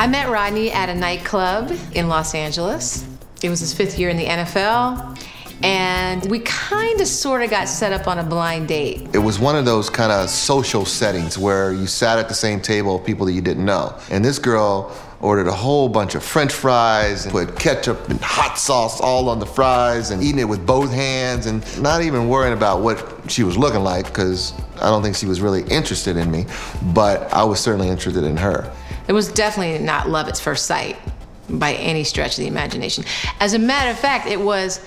I met Rodney at a nightclub in Los Angeles. It was his fifth year in the NFL. And we kind of sort of got set up on a blind date. It was one of those kind of social settings where you sat at the same table with people that you didn't know. And this girl ordered a whole bunch of french fries and put ketchup and hot sauce all on the fries and eating it with both hands and not even worrying about what she was looking like because I don't think she was really interested in me, but I was certainly interested in her. It was definitely not love at first sight by any stretch of the imagination. As a matter of fact, it was,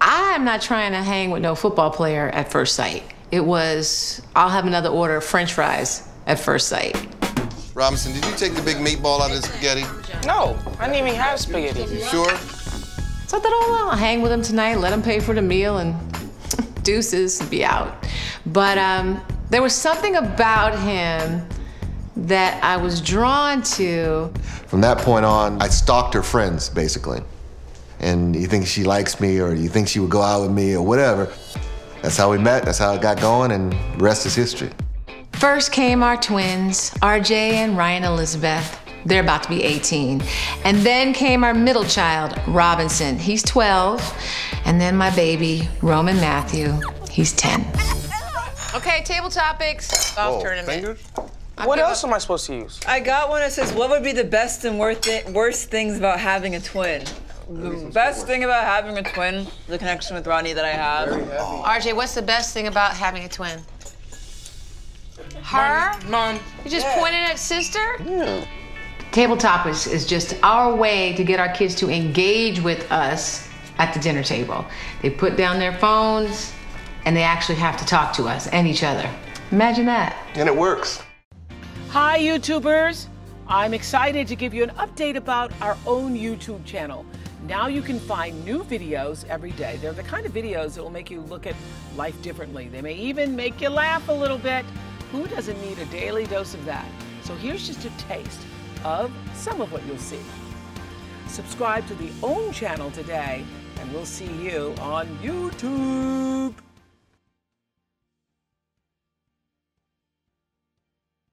I'm not trying to hang with no football player at first sight. It was, I'll have another order of french fries at first sight. Robinson, did you take the big meatball out of the spaghetti? No, I didn't even have spaghetti. You sure? So I thought, oh, well, I'll hang with him tonight, let him pay for the meal, and deuces, be out. But um, there was something about him that I was drawn to. From that point on, I stalked her friends, basically. And you think she likes me, or you think she would go out with me, or whatever. That's how we met, that's how it got going, and the rest is history. First came our twins, RJ and Ryan Elizabeth. They're about to be 18. And then came our middle child, Robinson. He's 12. And then my baby, Roman Matthew. He's 10. Okay, table topics. Golf Whoa, tournament. fingers? What else am I supposed to use? I got one that says, "What would be the best and worst, thi- worst things about having a twin?" The best thing about having a twin, the connection with Ronnie that I have. RJ, what's the best thing about having a twin? Her? Mom. You just pointed at sister? Yeah. Table Topics, is just our way to get our kids to engage with us at the dinner table. They put down their phones and they actually have to talk to us and each other. Imagine that. And it works. Hi, YouTubers! I'm excited to give you an update about our own YouTube channel. Now you can find new videos every day. They're the kind of videos that will make you look at life differently. They may even make you laugh a little bit. Who doesn't need a daily dose of that? So here's just a taste of some of what you'll see. Subscribe to the OWN channel today, and we'll see you on YouTube.